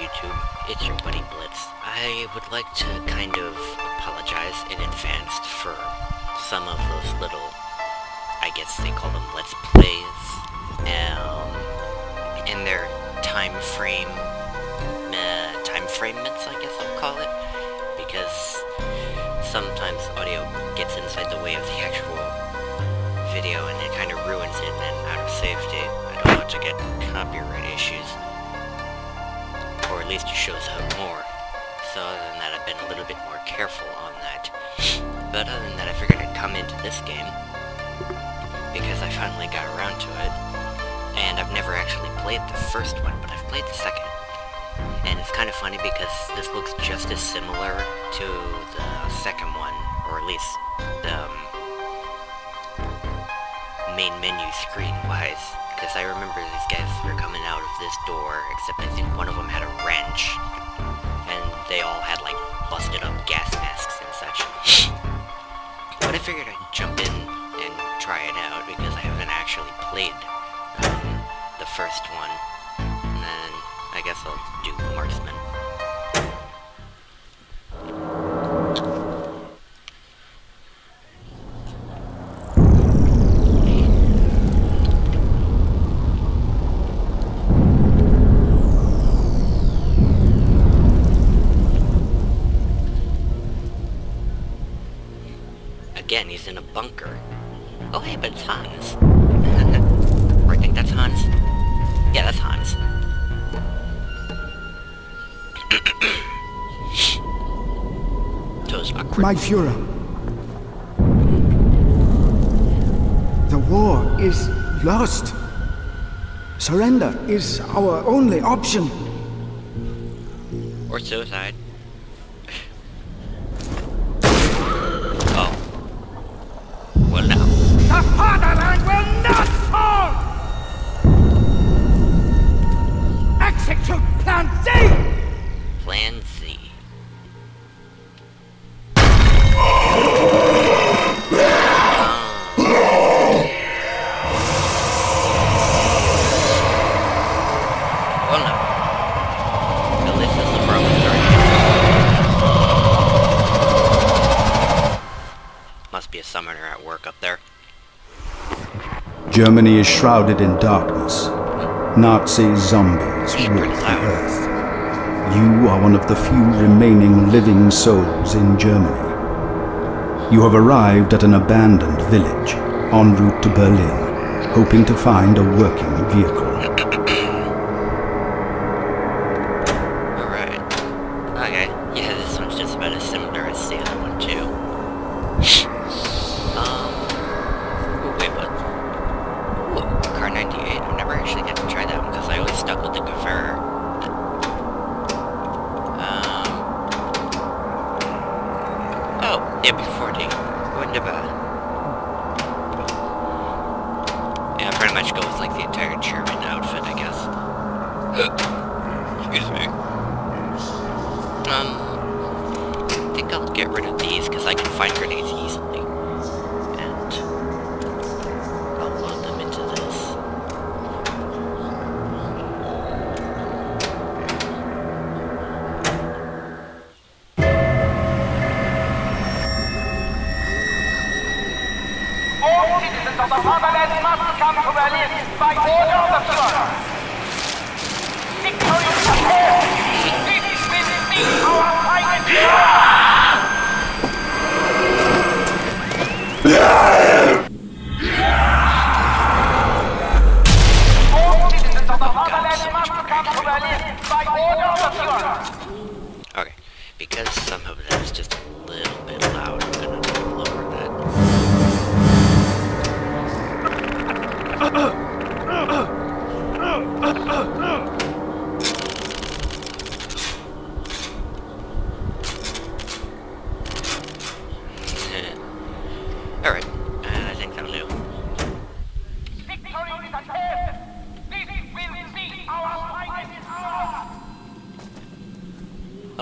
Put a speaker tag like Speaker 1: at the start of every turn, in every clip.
Speaker 1: YouTube? It's your buddy Blitz. I would like to kind of apologize in advance for some of those little, I guess they call them Let's Plays, um, in their time frame, uh, time framements, I guess I'll call it, because sometimes audio gets inside the way of the actual video and it kind of ruins it and out of safety. I don't want to get least it shows up more. So other than that, I've been a little bit more careful on that. But other than that, I figured I'd come into this game, because I finally got around to it, and I've never actually played the first one, but I've played the second. And it's kind of funny because this looks just as similar to the second one, or at least the um, main menu screen-wise because I remember these guys were coming out of this door, except I think one of them had a wrench, and they all had, like, busted up gas masks and such. but I figured I'd jump in and try it out, because I haven't actually played um, the first one, and then I guess I'll do Marksman. Again, he's in a bunker. Oh, hey, but it's Hans. or I think that's Hans. Yeah, that's Hans.
Speaker 2: My Führer. The war is lost. Surrender is our only option.
Speaker 1: Or suicide.
Speaker 2: Germany is shrouded in darkness. Nazi zombies walk the earth. You are one of the few remaining living souls in Germany. You have arrived at an abandoned village en route to Berlin, hoping to find a working vehicle.
Speaker 1: Oh, MB-40. Wunderbar.
Speaker 3: Fatherland must come to Berlin by order of the Führer. Victory is! This will be our final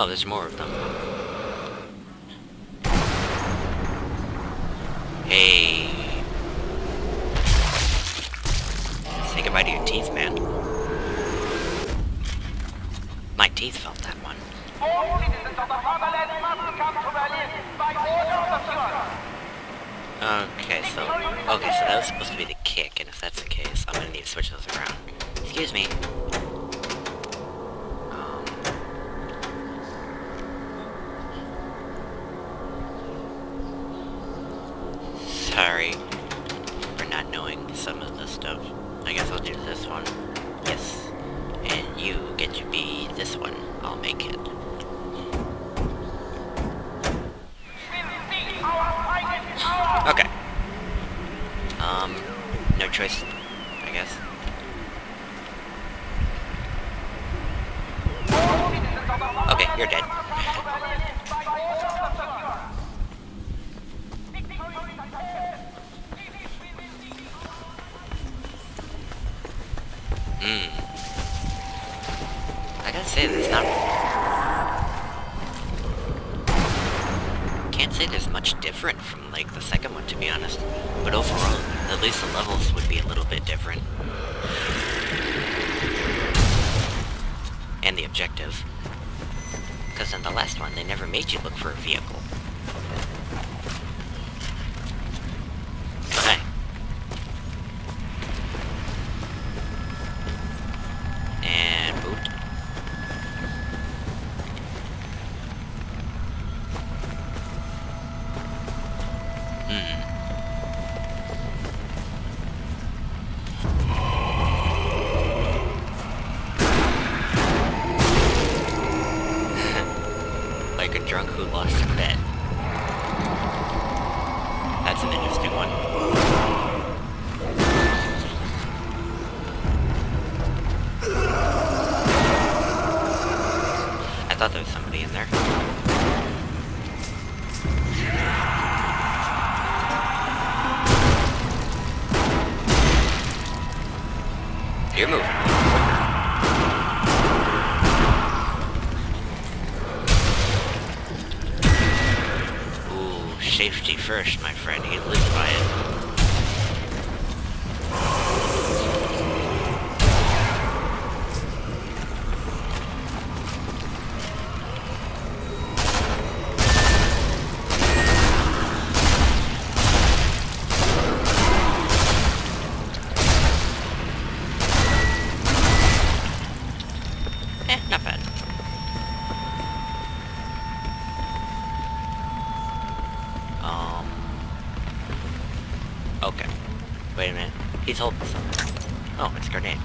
Speaker 1: Oh, there's more of them. Hey. Say goodbye to your teeth, man. My teeth felt that one. Okay, so... Okay, so that was supposed to be the kick, and if that's the case, I'm gonna need to switch those around. Excuse me. Um... Sorry for not knowing some of the stuff. I guess I'll do this one. Yes. And you get to be this one. I'll make it. Okay. Um, no choice, I guess. Okay, you're dead.
Speaker 3: must come to Berlin by order of the Führer. Victory is ahead. This will see
Speaker 1: Mmm. I gotta say, there's not... Can't say there's much different from, like, the second one, to be honest. But overall, at least the levels would be a little bit different. And the objective. Because in the last one, they never made you look for a vehicle. Somebody in there. You're moving. Ooh, safety first, my friend. You live by it. Grenade.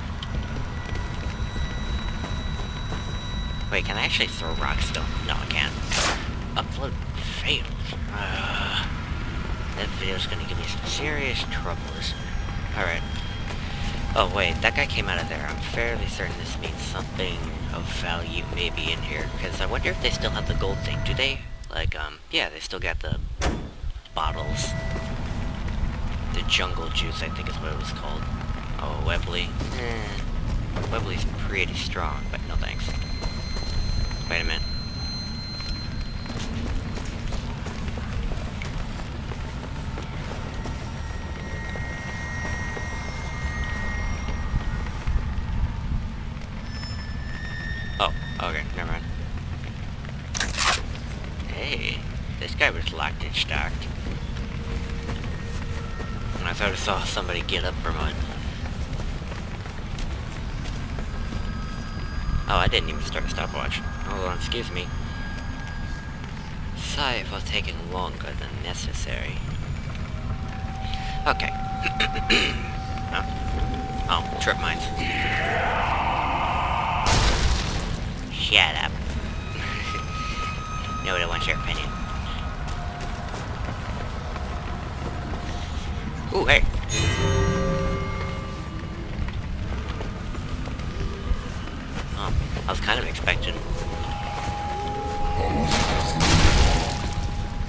Speaker 1: Wait, can I actually throw rocks still? No, I can't. Upload failed. Uh, that video's gonna give me some serious troubles. Alright. Oh wait, that guy came out of there. I'm fairly certain this means something of value maybe in here. Because I wonder if they still have the gold thing. Do they? Like, um, yeah, they still got the bottles. The jungle juice, I think is what it was called. Oh, Webley. Eh. Webley's pretty strong, but no thanks. Wait a minute. Oh, okay, never mind. Hey, this guy was locked and stocked. And I thought I saw somebody get up from it. Oh, I didn't even start a stopwatch. Hold on, excuse me. Sorry for taking longer than necessary. Okay. oh. oh, trip mines. Shut up. Nobody wants your opinion. Ooh, hey. Expecting...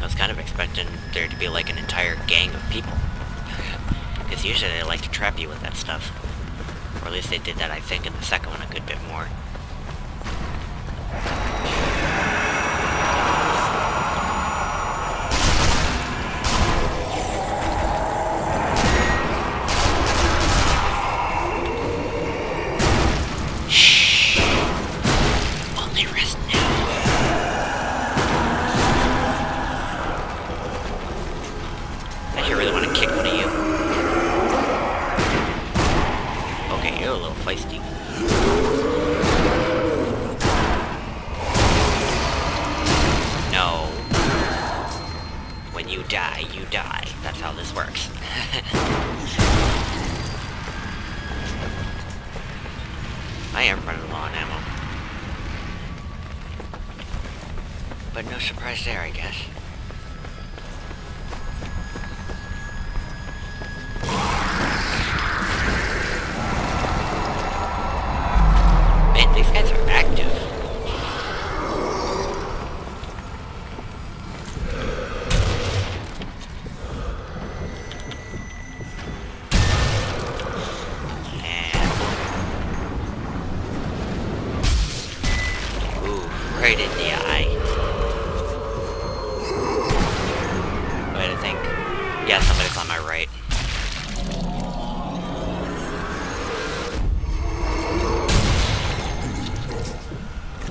Speaker 1: I was kind of expecting there to be like an entire gang of people. Because usually they like to trap you with that stuff. Or at least they did that, I think, in the second one a good bit more. when you die, you die. That's how this works. I am running low on ammo. But no surprise there, I guess.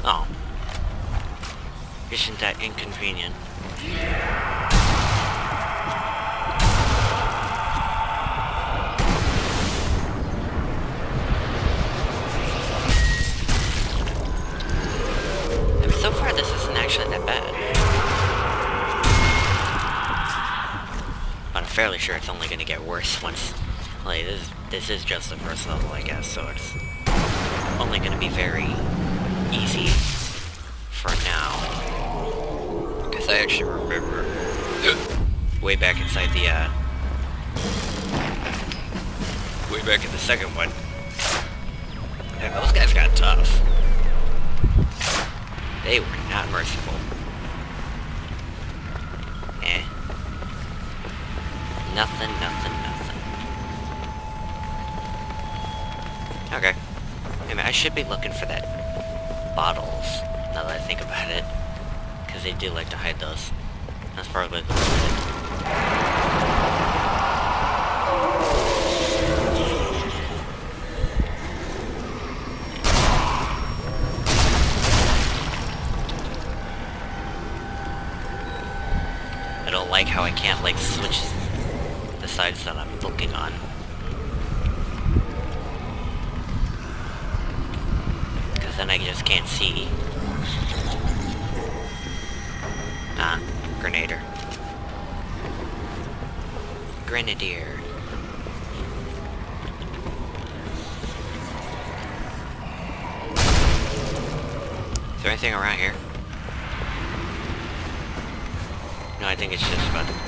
Speaker 1: Oh. Isn't that inconvenient? So far this isn't actually that bad. But I'm fairly sure it's only gonna get worse once... Like, this, this is just the first level, I guess, so it's only gonna be very easy for now. Because I actually remember way back inside the, uh... Way back in the second one. And those guys got tough. They were not merciful. Eh. Nothing, nothing, nothing. Okay. I mean, I should be looking for that bottles, now that I think about it. Because they do like to hide those. That's probably the. I don't like how I can't, like, switch the sides that I'm looking on. Can't see. Ah, Grenader. Grenadier. Is there anything around here? No, I think it's just about...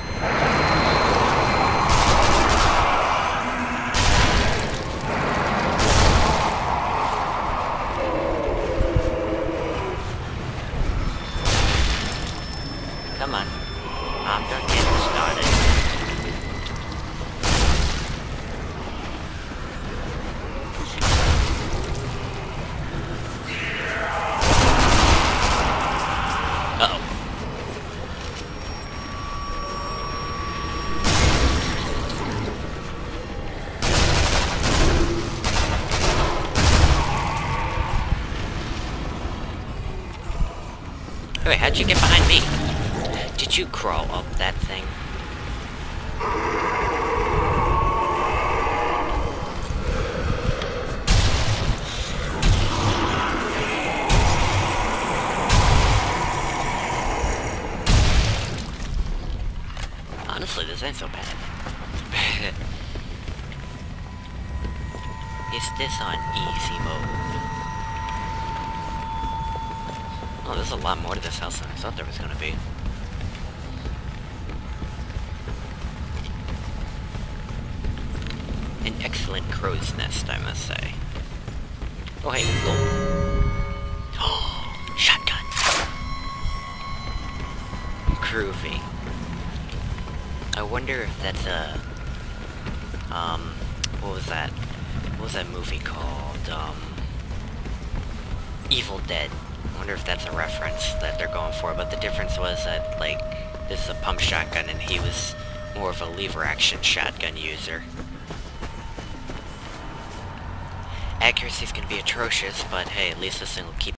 Speaker 1: Wait, how'd you get behind me? Did you crawl up that thing? Honestly, this ain't so bad. Is this on easy mode? Oh, there's a lot more to this house than I thought there was gonna be. An excellent crow's nest, I must say. Oh, hey, Oh, shotgun! Groovy. I wonder if that's a... Um, what was that? What was that movie called? Um... Evil Dead. I wonder if that's a reference that they're going for, but the difference was that, like, this is a pump shotgun and he was more of a lever action shotgun user. Accuracy's gonna be atrocious, but hey, at least this thing will keep